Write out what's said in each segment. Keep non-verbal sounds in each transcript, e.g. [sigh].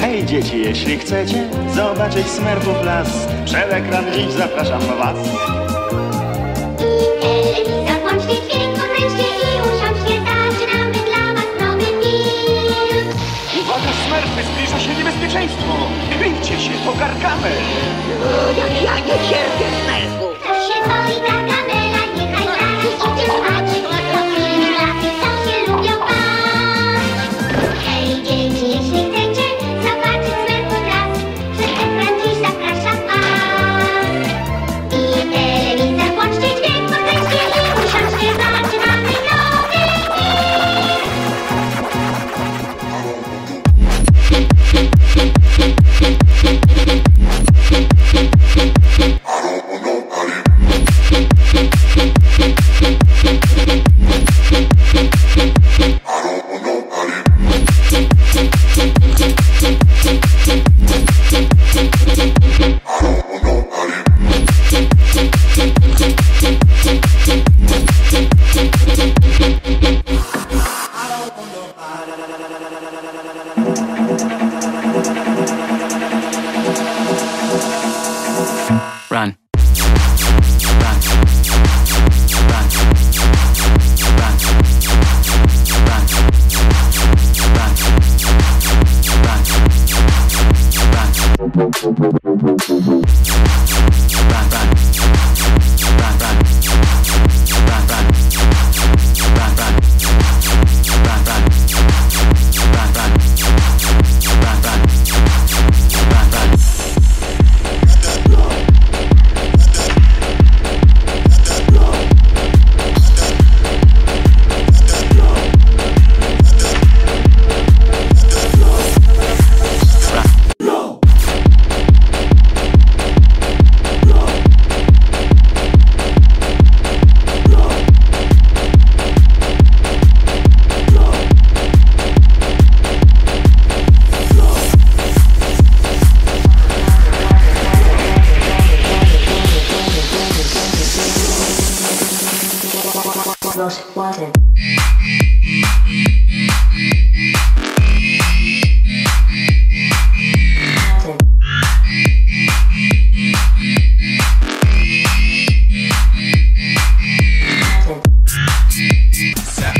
Hej dzieci, jeśli chcecie zobaczyć smerfów las, przed ekran dziś zapraszam was. Zapłączcie dźwięk, podręczcie i usiądźcie, zaczynamy dla was nowy film. Uwaga, smerfy, zbliża się niebezpieczeństwo. Bijcie się, to Gargamel. Ja, ja nie cierpię smerfów. Kto się boi Gargamel? Sat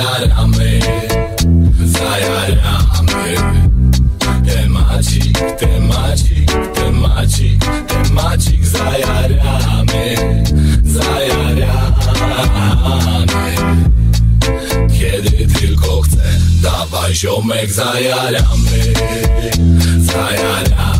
Zajaramy Zajaramy Temacik, temacik, temacik Temacik, zajaramy Zajaramy Kiedy tylko chcę Dawaj ziomek, zajaramy Zajaramy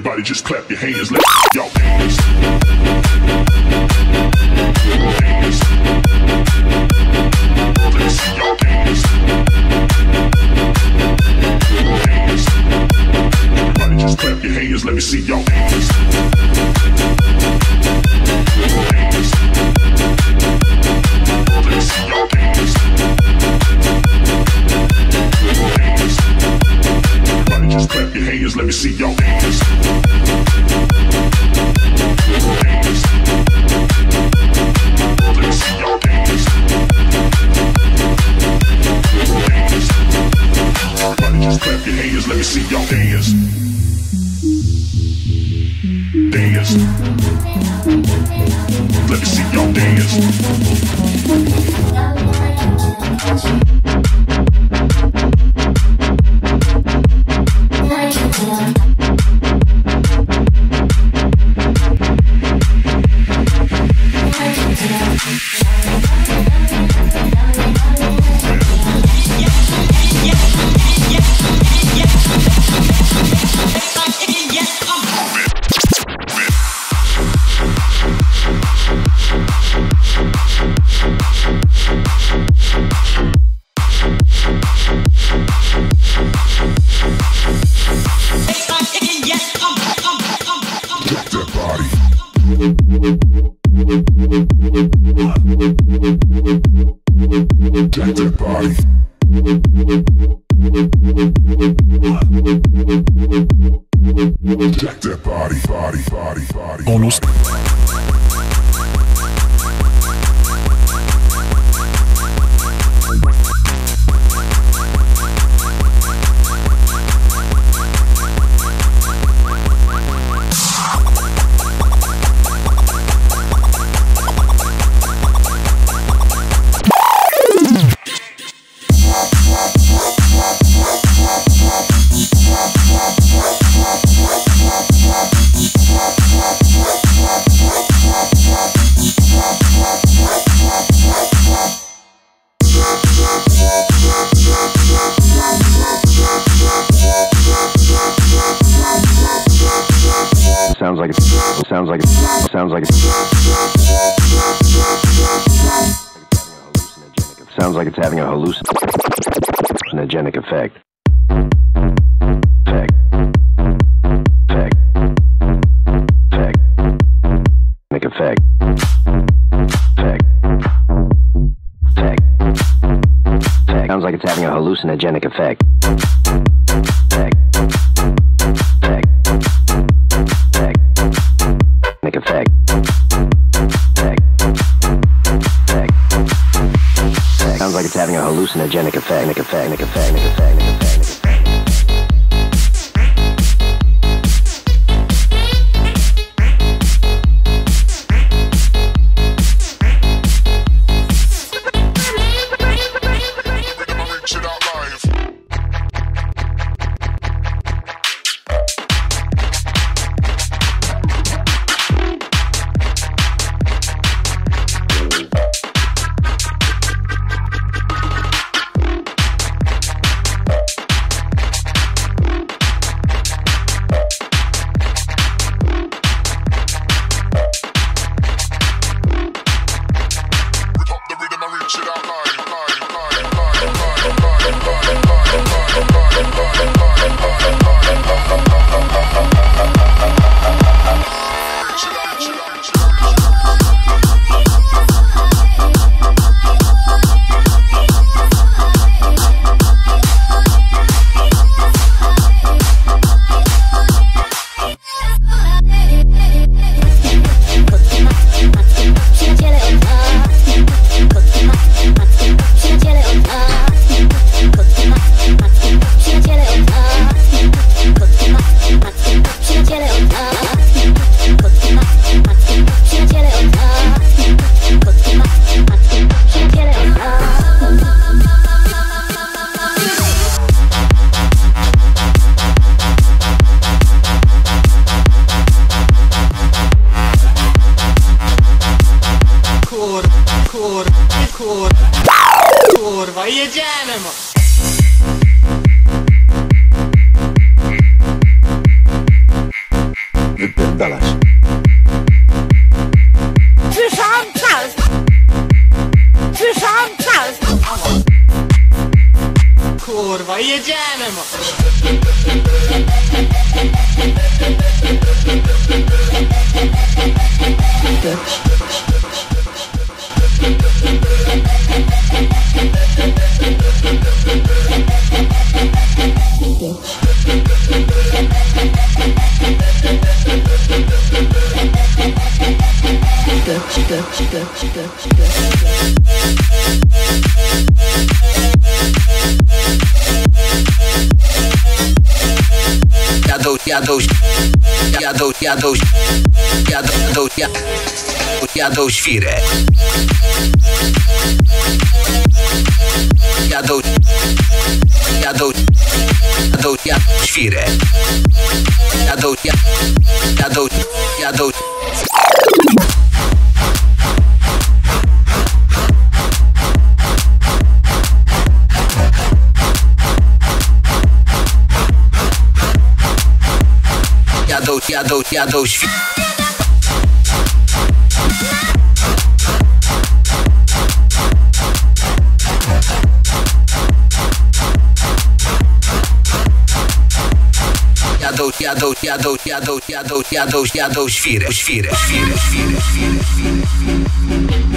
Everybody, just clap your hands. Let [laughs] y'all dance. Dance. Your hands, let me see y'all dance. Dance. Let me see y'all dance. Con usted. Like it. Sounds like it's having a hallucinogenic effect. Effect. Effect. Effect. Effect. Effect. Effect. Effect. Sounds like it's having a hallucinogenic. Effect. Effect. fang, make a fang, make a fang, make a fang. village animal. chica, chica, chica, chica, chica. Jadą, jadą, jadą, jadą, jadą, świrę. Jadą, jadą, jadą, jadą świrę. Jadą, jadą, jadą, jadą. Jadą, jadą, świrę. Jadą, jadą, jadą, jadą, jadą, jadą, jadą świrę, świrę, świrę, świrę, świrę, świrę. I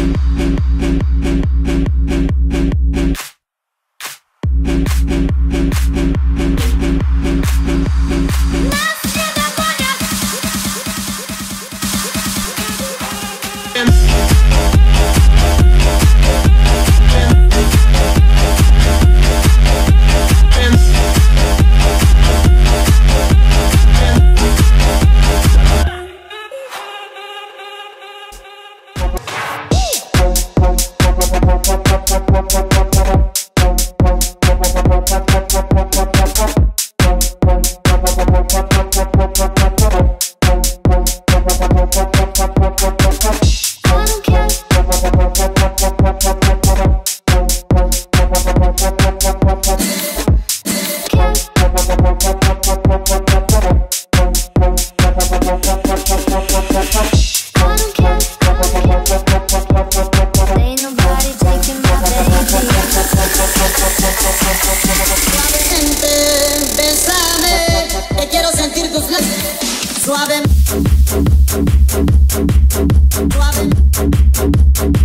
loving.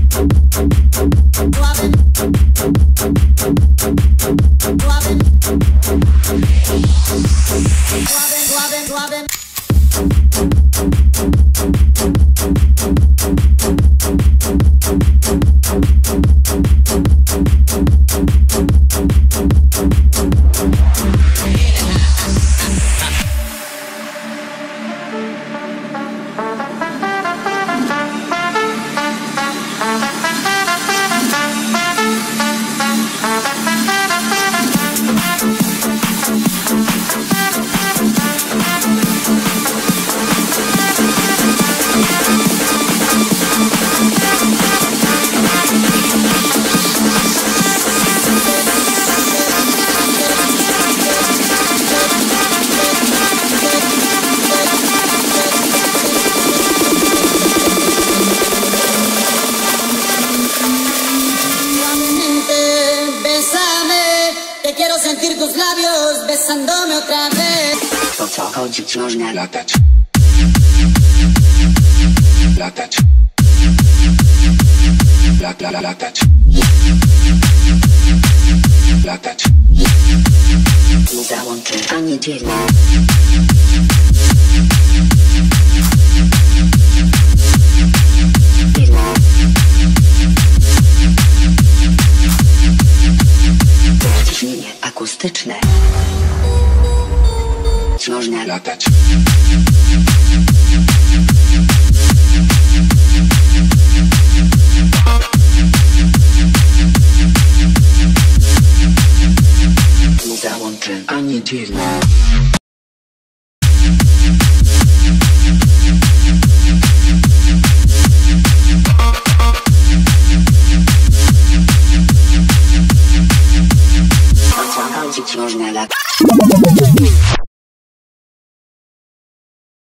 Quiero sentir tus labios besándome otra vez. O co chodzi można Latać. Latać. Lat, la, la, latać. Latać. nie załączy ani akustyczne. Można Latać. nie załączy ani dzielny. O